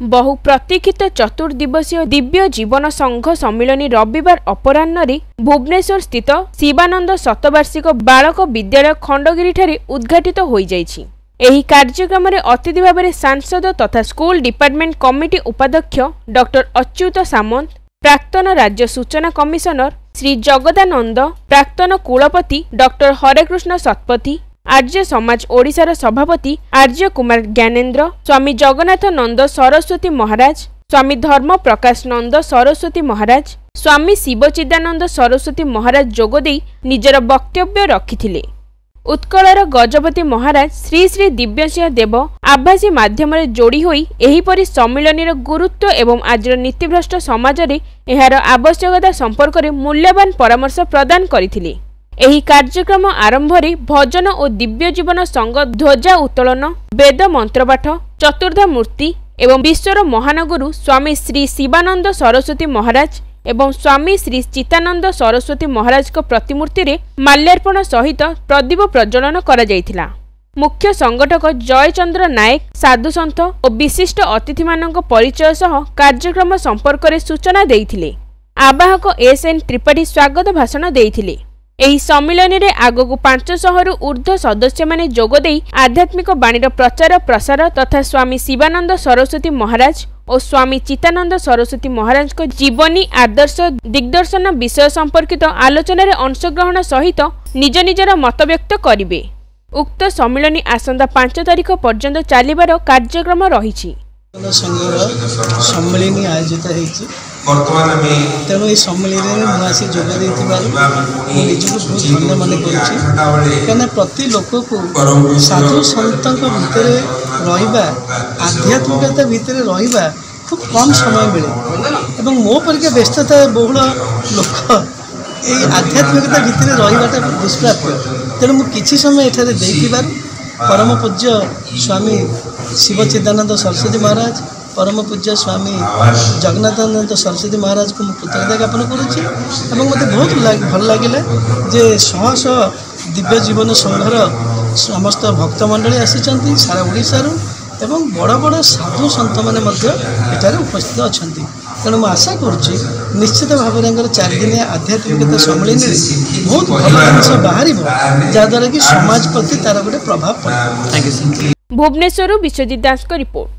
ବହୁ ପ୍ରତୀକ୍ଷିତ ଚତୁର୍ଦିବସୀୟ ଦିବ୍ୟ ଜୀବନ ସଂଘ ସମ୍ମିଳନୀ ରବିବାର ଅପରାହ୍ନରେ ଭୁବନେଶ୍ୱର ସ୍ଥିତ ଶିବାନନ୍ଦ ଶତବାର୍ଷିକ ବାଳକ ବିଦ୍ୟାଳୟ ଖଣ୍ଡଗିରିଠାରେ ଉଦ୍ଘାଟିତ ହୋଇଯାଇଛି ଏହି କାର୍ଯ୍ୟକ୍ରମରେ ଅତିଥି ଭାବରେ ସାଂସଦ ତଥା ସ୍କୁଲ ଡିପାର୍ଟମେଣ୍ଟ କମିଟି ଉପାଧ୍ୟକ୍ଷ ଡକ୍ଟର ଅଚ୍ୟୁତ ସାମନ୍ତ ପ୍ରାକ୍ତନ ରାଜ୍ୟ ସୂଚନା କମିଶନର ଶ୍ରୀ ଜଗଦାନନ୍ଦ ପ୍ରାକ୍ତନ କୁଳପତି ଡକ୍ଟର ହରେକୃଷ୍ଣ ଶତପଥୀ ଆର୍ଯ୍ୟ ସମାଜ ଓଡ଼ିଶାର ସଭାପତି ଆର୍ଯ୍ୟ କୁମାର ଜ୍ଞାନେନ୍ଦ୍ର ସ୍ୱାମୀ ଜଗନ୍ନାଥ ନନ୍ଦ ସରସ୍ୱତୀ ମହାରାଜ ସ୍ୱାମୀ ଧର୍ମ ପ୍ରକାଶ ନନ୍ଦ ସରସ୍ୱତୀ ମହାରାଜ ସ୍ୱାମୀ ଶିବଚିଦାନନ୍ଦ ସରସ୍ୱତୀ ମହାରାଜ ଯୋଗଦେଇ ନିଜର ବକ୍ତବ୍ୟ ରଖିଥିଲେ। ଉତ୍କଳର ଗଜପତି ମହାରାଜ ଶ୍ରୀ ଶ୍ରୀ ଦିବ୍ୟସିଂହ ଦେବ ଆଭାସୀ ମାଧ୍ୟମରେ ଯୋଡ଼ି ହୋଇ ଏହିପରି ସମ୍ମିଳନୀର ଗୁରୁତ୍ୱ ଏବଂ ଆଜିର ନୀତିଭ୍ରଷ୍ଟ ସମାଜରେ ଏହାର ଆବଶ୍ୟକତା ସମ୍ପର୍କରେ ମୂଲ୍ୟବାନ ପରାମର୍ଶ ପ୍ରଦାନ କରିଥିଲେ। ଏହି କାର୍ଯ୍ୟକ୍ରମ ଆରମ୍ଭରେ ଭଜନ ଓ ଦିବ୍ୟ ଜୀବନ ସଂଘ ଧ୍ୱଜା ଉତ୍ତୋଳନ ବେଦ ମନ୍ତ୍ରପାଠ ଚତୁର୍ଦ୍ଧା ମୂର୍ତ୍ତି ଏବଂ ବିଶ୍ୱର ମହାନଗୁରୁ ସ୍ୱାମୀ ଶ୍ରୀ ଶିବାନନ୍ଦ ସରସ୍ୱତୀ ମହାରାଜ ଏବଂ ସ୍ୱାମୀ ଶ୍ରୀ ଚିତାନନ୍ଦ ସରସ୍ୱତୀ ମହାରାଜଙ୍କ ପ୍ରତିମୂର୍ତ୍ତିରେ ମାଲ୍ୟାର୍ପଣ ସହିତ ପ୍ରଦୀପ ପ୍ରଜ୍ୱଳନ କରାଯାଇଥିଲା। ମୁଖ୍ୟ ସଂଗଠକ ଜୟଚନ୍ଦ୍ର ନାୟକ ସାଧୁସନ୍ଥ ଓ ବିଶିଷ୍ଟ ଅତିଥିମାନଙ୍କ ପରିଚୟ ସହ କାର୍ଯ୍ୟକ୍ରମ ସମ୍ପର୍କରେ ସୂଚନା ଦେଇଥିଲେ। ଆବାହକ ଏସ୍ ଏନ୍ ତ୍ରିପାଠୀ ସ୍ୱାଗତ ଭାଷଣ ଦେଇଥିଲେ। ଏହି ସମ୍ମିଳନୀରେ ଆଗକୁ ପାଞ୍ଚଶହରୁ ଉର୍ଦ୍ଧ୍ୱ ସଦସ୍ୟମାନେ ଯୋଗଦେଇ ଆଧ୍ୟାତ୍ମିକ ବାଣୀର ପ୍ରଚାର ପ୍ରସାର ତଥା ସ୍ୱାମୀ ଶିବାନନ୍ଦ ସରସ୍ୱତୀ ମହାରାଜ ଓ ସ୍ୱାମୀ ଚିତାନନ୍ଦ ସରସ୍ୱତୀ ମହାରାଜଙ୍କ ଜୀବନୀ ଆଦର୍ଶ ଦିଗ୍ଦର୍ଶନ ବିଷୟ ସମ୍ପର୍କିତ ଆଲୋଚନାରେ ଅଂଶଗ୍ରହଣ ସହିତ ନିଜ ନିଜର ମତବ୍ୟକ୍ତ କରିବେ। ଉକ୍ତ ସମ୍ମିଳନୀ ଆସନ୍ତା ପାଞ୍ଚ ତାରିଖ ପର୍ଯ୍ୟନ୍ତ ଚାଲିବାର କାର୍ଯ୍ୟକ୍ରମ ରହିଛି। ସମ୍ମିଳନୀ ଆୟୋଜିତ ହେଇଛି। ତେଣୁ ଏହି ସମ୍ମିଳନୀରେ ମୁଁ ଆସି ଯୋଗ ଦେଇଥିବାରୁ ମୁଁ ନିଜକୁ ବହୁତ ଧନ୍ୟ ମନେ କରୁଛି କାହିଁକିନା ପ୍ରତି ଲୋକକୁ ସାଧୁ ସନ୍ତଙ୍କ ଭିତରେ ରହିବା ଆଧ୍ୟାତ୍ମିକତା ଭିତରେ ରହିବା ଖୁବ୍ କମ୍ ସମୟ ମିଳେ ଏବଂ ମୋ ପରିକା ବ୍ୟସ୍ତତା ବହୁଳ ଲୋକ ଏଇ ଆଧ୍ୟାତ୍ମିକତା ଭିତରେ ରହିବାଟା ଦୁଷ୍ପ୍ରାପ୍ୟ ତେଣୁ ମୁଁ କିଛି ସମୟ ଏଠାରେ ଦେଇଥିବାରୁ ପରମ ପୂଜ୍ୟ ସ୍ୱାମୀ ଶିବ ଚିଦାନନ୍ଦ ସରସ୍ୱତୀ ମହାରାଜ ପରମ ପୂଜ୍ୟ ସ୍ୱାମୀ ଜଗନ୍ନାଥାନନ୍ଦ ସରସ୍ୱତୀ ମହାରାଜକୁ ମୁଁ କୃତଜ୍ଞତା ଜ୍ଞାପନ କରୁଛି ଏବଂ ମୋତେ ବହୁତ ଭଲ ଲାଗିଲା ଯେ ଶହ ଶହ ଦିବ୍ୟ ଜୀବନ ସଂଘର ସମସ୍ତ ଭକ୍ତମଣ୍ଡଳୀ ଆସିଛନ୍ତି ସାରା ଓଡ଼ିଶାରୁ ଏବଂ ବଡ଼ ବଡ଼ ସାଧୁ ସନ୍ତମାନେ ମଧ୍ୟ ଏଠାରେ ଉପସ୍ଥିତ ଅଛନ୍ତି। ତେଣୁ ମୁଁ ଆଶା କରୁଛି ନିଶ୍ଚିତ ଭାବରେ ତାଙ୍କର ଚାରିଦିନିଆ ଆଧ୍ୟାତ୍ମିକତା ସମ୍ମିଳନୀରେ ବହୁତ ଭଲ ଜିନିଷ ବାହାରିବ ଯାହାଦ୍ୱାରା କି ସମାଜ ପ୍ରତି ତାର ଗୋଟେ ପ୍ରଭାବ ପଡ଼ିବ। ଥ୍ୟାଙ୍କ ୟୁ ଭୁବନେଶ୍ୱରରୁ ବିଶ୍ୱଜିତ ଦାସଙ୍କ ରିପୋର୍ଟ।